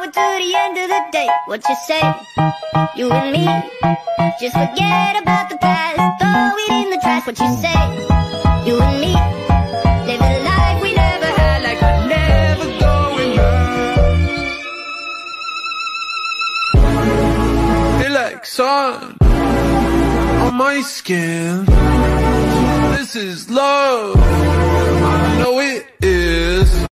forward to the end of the day. What you say? You and me. Just forget about the past. Throw it in the trash. What you say? You and me. Live a life we never had. Like we're never going back. Feel like sun on my skin. This is love.